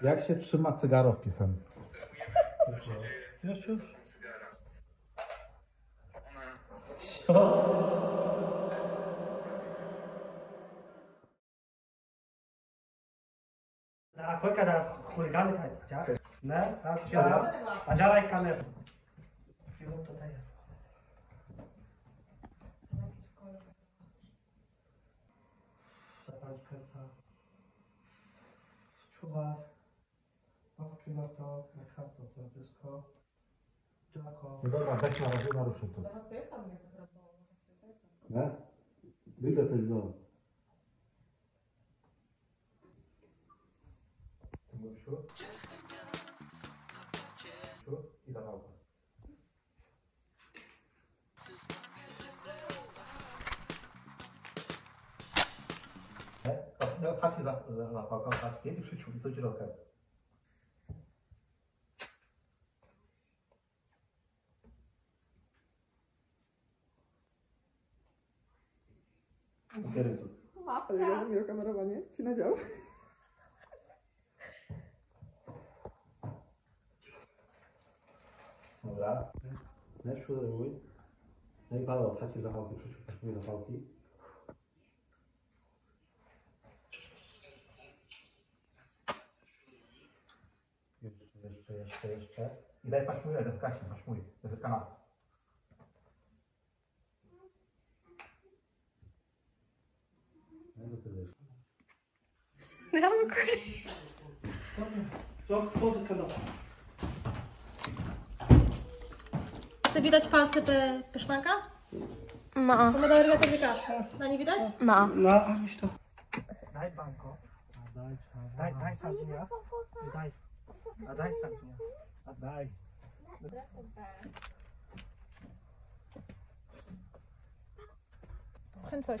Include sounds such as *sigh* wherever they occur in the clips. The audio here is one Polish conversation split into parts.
Jak się trzyma cygaro w piosence? Już, już. Na koľka na chuligány kaj ťa? Ne? A čo ja? A ďalej kamer. Čuvar to wszystko. Jako No dobra, weź na razie naruszę to. Nie? Wyjdę też do. Tymusiu. Tymusiu I zawałka. Nie? No, chodź za, za zapałką, chodź, kiedy przyciął i co ci rokę. Kieruj tu. Ale ja miał kamerowanie, ci nadział. Dobra. Też przodowuj. No i Paweł, chodźcie zapałki, przyciągnij zapałki. Jeszcze, jeszcze, jeszcze, jeszcze. I daj paśmuję, deskasie, paśmuj, deska. No to tyle. No, I'm recording. Chce widać palce pe, peszmanka? No. Pomodoro rygatowyka. Na nie widać? No. No, a myśl to. Daj banko. Daj, daj sardunia. I Daj. A daj sardunia. A daj. Chęć coś.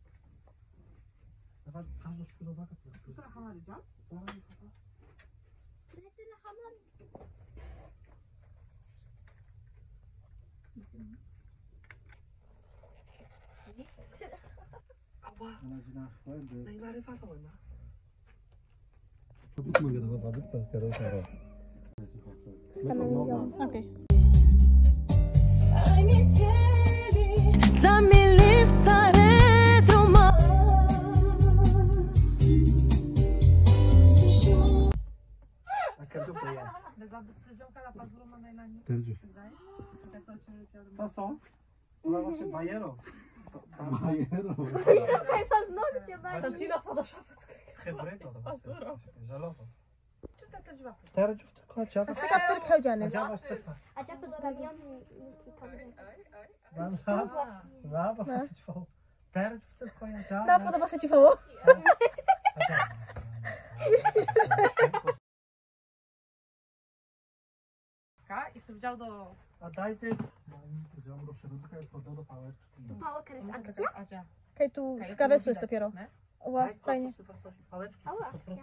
tutaj. Dwa każda szkurowa. Co na dział? Ała, no i narywałem, no. Tercih. Tá só. Agora *laughs* você é banheiro. Banheiro. Banheiro kaj paznokcie, To banheiro. ci na Photoshopie tu Hebryto to was. Żelowo. Teraz już tylko chociaż. Syka w syk chodzianych. Chociaż to są. A ciapy pawioniki tam. Wansa. Lawa, No. festival. Teraz już tylko chociaż. No, podoba się ci woło. Chociaż. Wziął do A daj ty. Powiedziałem do środka, jak podał do pałeczki. Mało kres akcja. Adzia. Okej, tu z kawę słysz dopiero. Ła, fajnie. Ała. 100%.